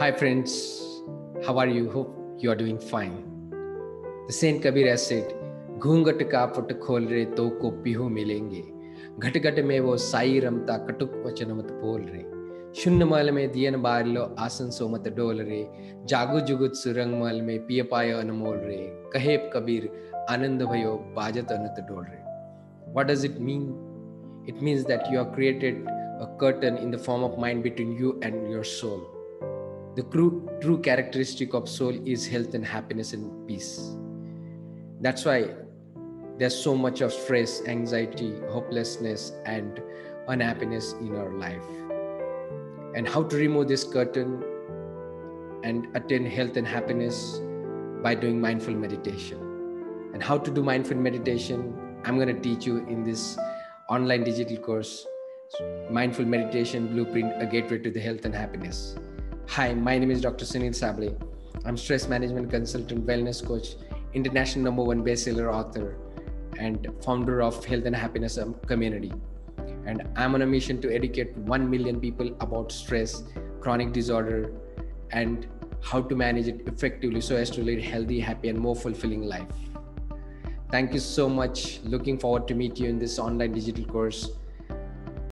Hi, friends. How are you? Hope you are doing fine. The Saint Kabir has said, घूंघट का foot खोल रे तो को पिहो मिलेंगे घट घट में वो साई रमता कटुक वचन मत बोल रे शून्य मल में दियन बार लो आसन सो मत डोल रे जागु जुगुत सुरंग मल में पिय पायो अनमोल रे कहे कबीर आनंद भयो बाजत अनत डोल रे What does it mean? It means that you have created a curtain in the form of mind between you and your soul. The true, characteristic of soul is health and happiness and peace. That's why there's so much of stress, anxiety, hopelessness, and unhappiness in our life. And how to remove this curtain and attain health and happiness by doing mindful meditation. And how to do mindful meditation, I'm going to teach you in this online digital course, Mindful Meditation Blueprint A Gateway to the Health and Happiness. Hi, my name is Dr. Sunil Sable. I'm stress management consultant, wellness coach, international number one bestseller author, and founder of Health and Happiness um, Community. And I'm on a mission to educate 1 million people about stress, chronic disorder, and how to manage it effectively so as to lead a healthy, happy, and more fulfilling life. Thank you so much. Looking forward to meet you in this online digital course.